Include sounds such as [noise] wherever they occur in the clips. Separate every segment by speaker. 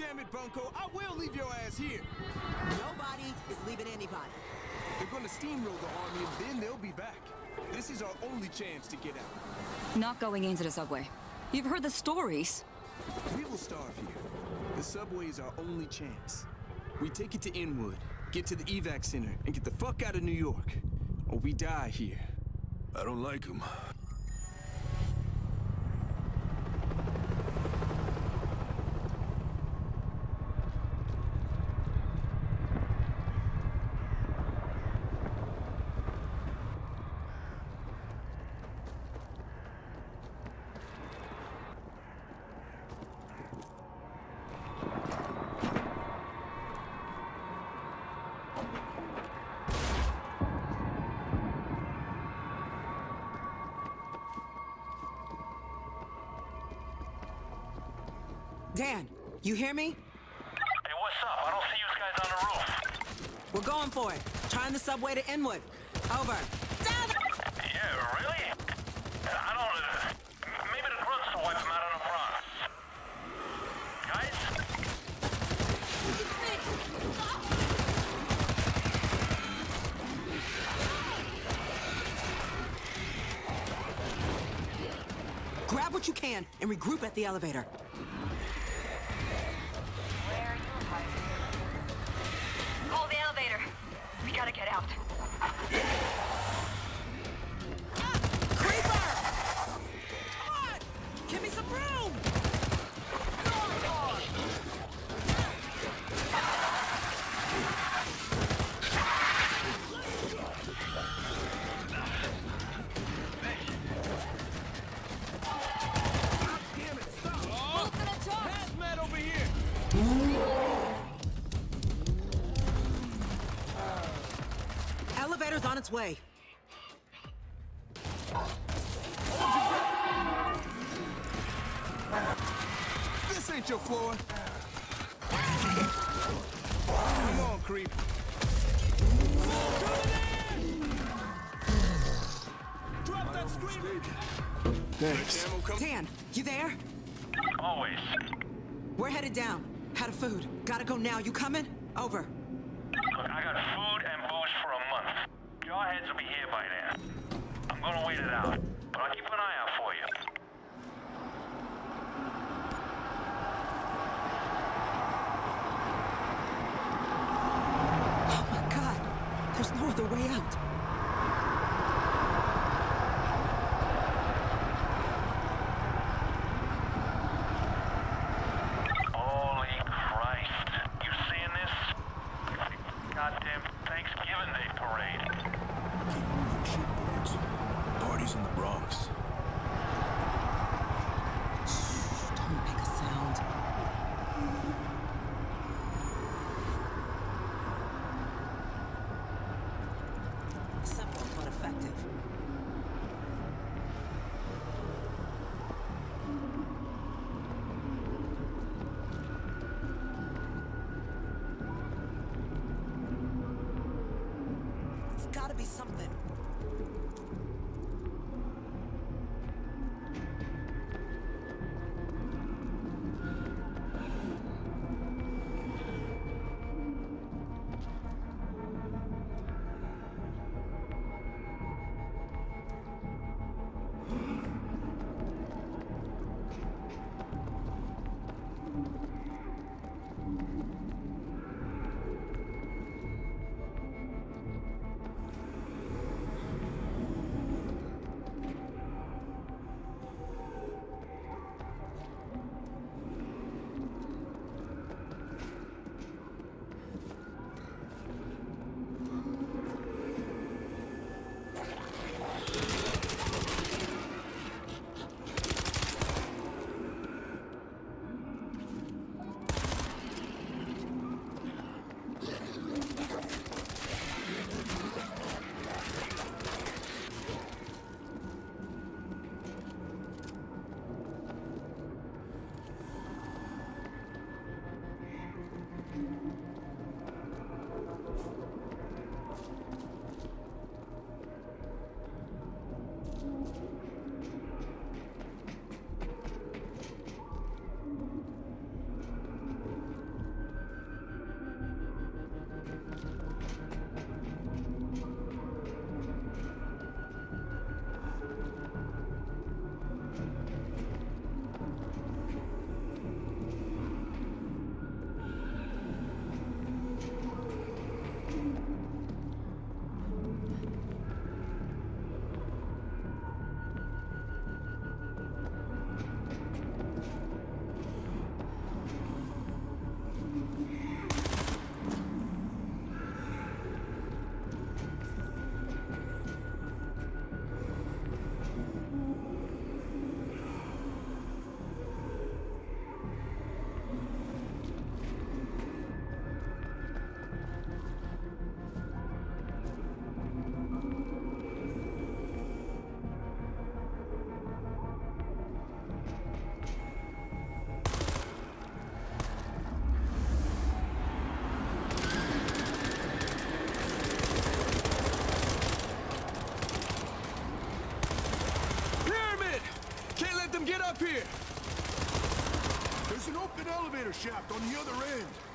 Speaker 1: damn it, Bunko. I will leave your ass here.
Speaker 2: Nobody is leaving anybody.
Speaker 1: They're gonna steamroll the army and then they'll be back. This is our only chance to get out.
Speaker 3: Not going into the subway. You've heard the stories.
Speaker 1: We will starve here. The subway is our only chance. We take it to Inwood, get to the evac center, and get the fuck out of New York. Or we die here.
Speaker 4: I don't like him.
Speaker 2: Dan, you hear me?
Speaker 5: Hey, what's up? I don't see you guys on the roof.
Speaker 2: We're going for it. Trying the subway to Inwood. Over. Down!
Speaker 5: Yeah, really? I don't... Uh, maybe the grunts will wipe them out of the Bronx. Guys?
Speaker 2: Grab what you can and regroup at the elevator.
Speaker 1: Thanks.
Speaker 2: Dan, you there?
Speaker 5: Always.
Speaker 2: We're headed down. Out of food. Gotta go now. You coming? Over.
Speaker 5: Look, I got food and booze for a month. Jarheads will be here by then. I'm gonna wait it out. But I'll keep an eye out for you.
Speaker 2: Oh my god. There's no other way out.
Speaker 5: Holy Christ. You seeing this? Goddamn Thanksgiving Day parade.
Speaker 4: Keep moving, shitbirds. Parties in the Bronx.
Speaker 2: Don't make a sound. Simple but effective. It's gotta be something.
Speaker 4: shaft on the other end.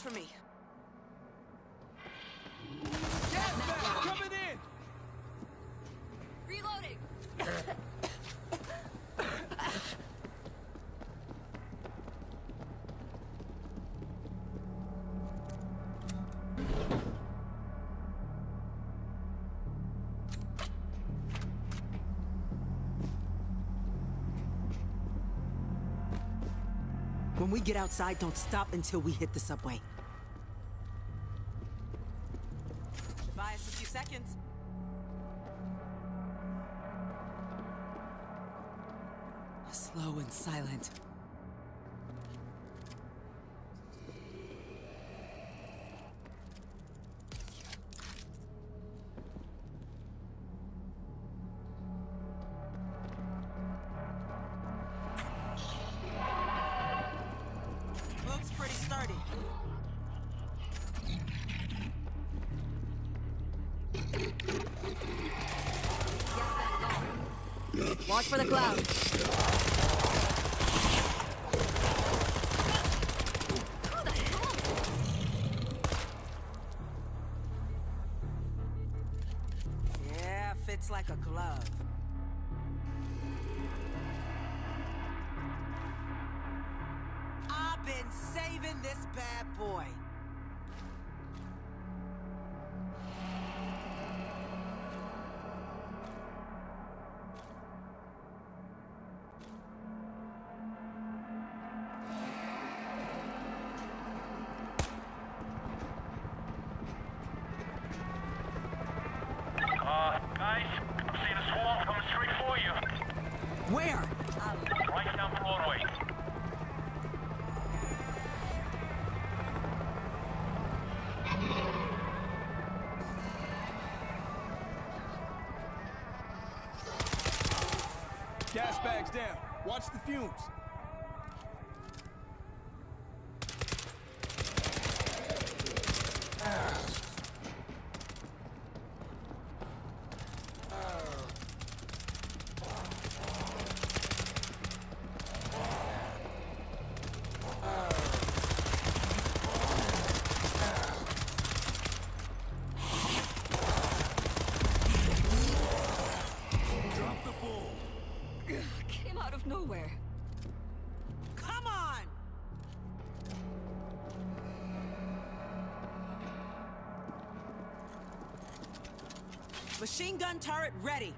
Speaker 2: for me. When we get outside, don't stop until we hit the subway.
Speaker 3: Watch for the clouds.
Speaker 2: Yeah, fits like a glove. I've been saving this bad boy.
Speaker 1: Watch the fumes.
Speaker 2: Machine gun turret ready.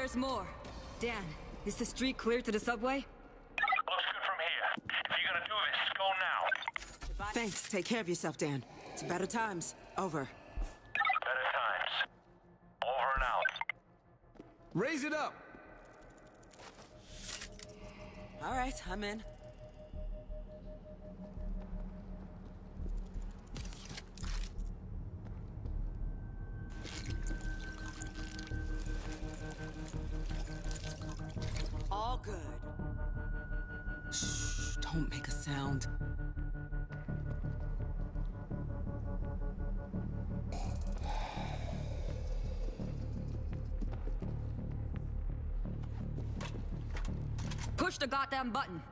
Speaker 6: There's more. Dan, is the street clear to the subway?
Speaker 5: Looks good from here. If you're gonna do this, go now.
Speaker 2: Thanks. Take care of yourself, Dan. It's better times. Over.
Speaker 5: Better times. Over and out.
Speaker 1: Raise it up.
Speaker 2: All right, I'm in. Shh, don't make a sound.
Speaker 6: Push the goddamn button.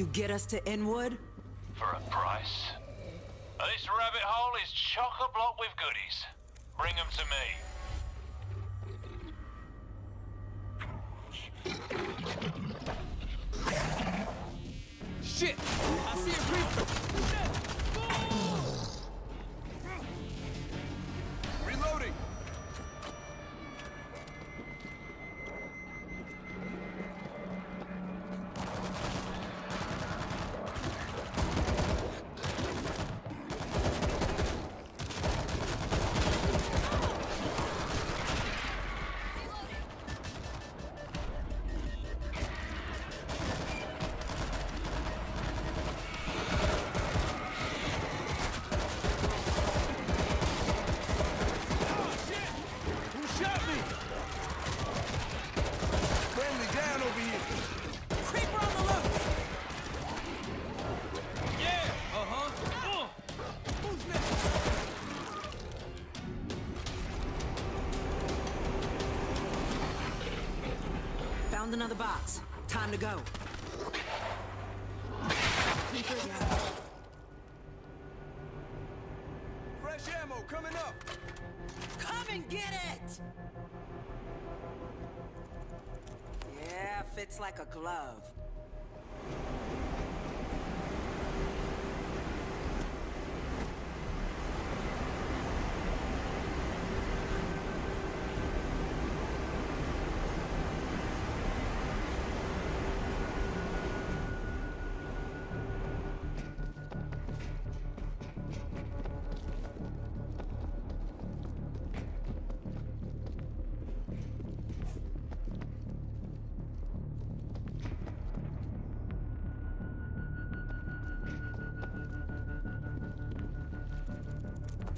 Speaker 5: You get
Speaker 2: us to Inwood?
Speaker 5: For a price. This rabbit hole is chock-a-block with goodies. Bring them to me.
Speaker 1: Shit! I see a creeper!
Speaker 2: Found another box. Time to go.
Speaker 1: Fresh ammo coming up.
Speaker 2: Come and get it! Yeah, fits like a glove.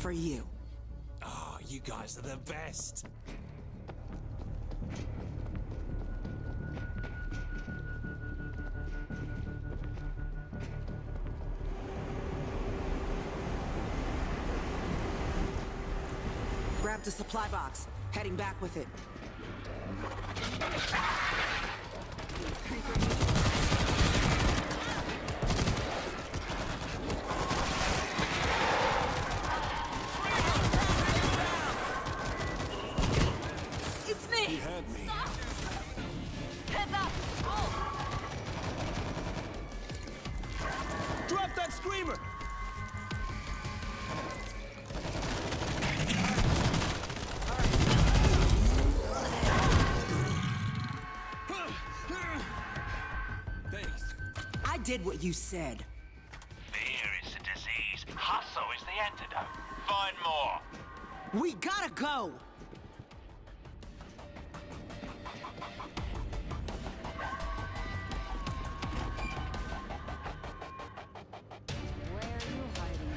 Speaker 2: For you.
Speaker 6: Oh, you guys are the best.
Speaker 2: Grabbed a supply box. Heading back with it. Did what you said.
Speaker 5: Fear is the disease. Hustle is the antidote. Find more.
Speaker 2: We gotta go!
Speaker 3: Where are you hiding,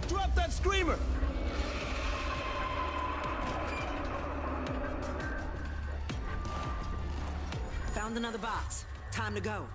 Speaker 3: Creeper?
Speaker 1: Drop that screamer.
Speaker 2: Found another box. Time to go.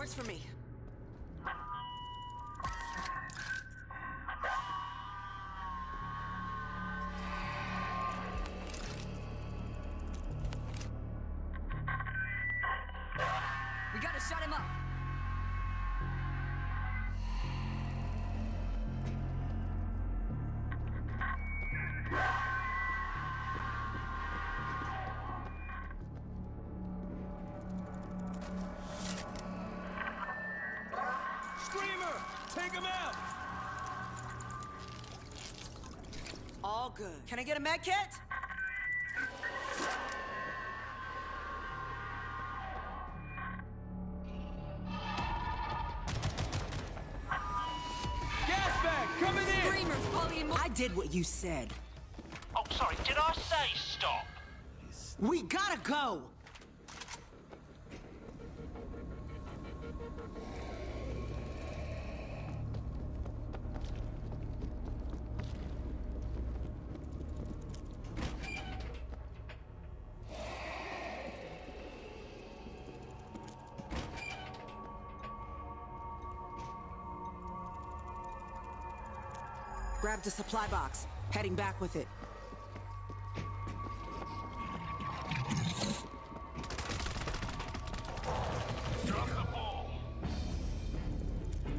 Speaker 2: Works for me. Can I get a med kit?
Speaker 1: Gas bag coming in.
Speaker 3: Screamers, polyamor-
Speaker 2: I did what you said.
Speaker 5: Oh, sorry, did I say stop?
Speaker 2: We gotta go! Grabbed a supply box. Heading back with it.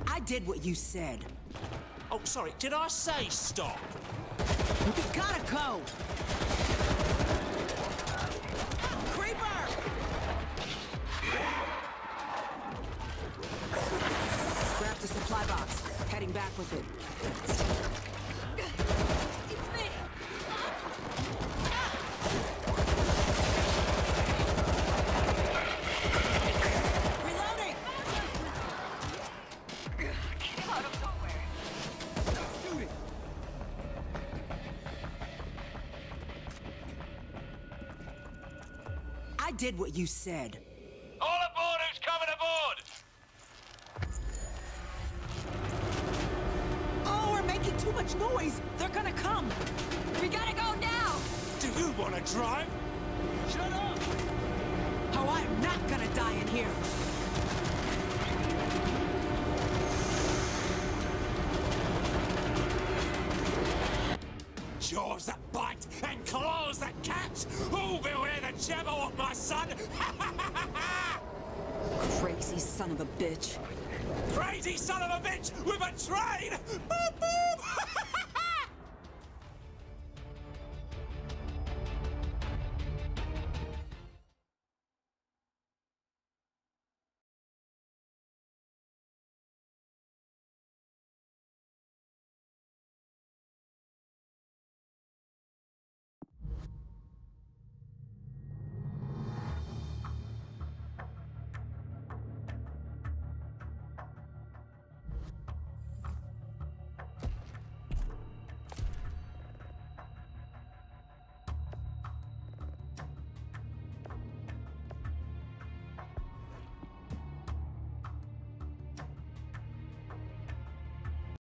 Speaker 2: I did what you said.
Speaker 6: Oh, sorry. Did I say stop?
Speaker 2: We gotta go! Grabbed a supply box. Heading back with it. Did what you said.
Speaker 6: Jabberwock, my son. [laughs]
Speaker 3: Crazy son of a bitch.
Speaker 6: Crazy son of a bitch with a train.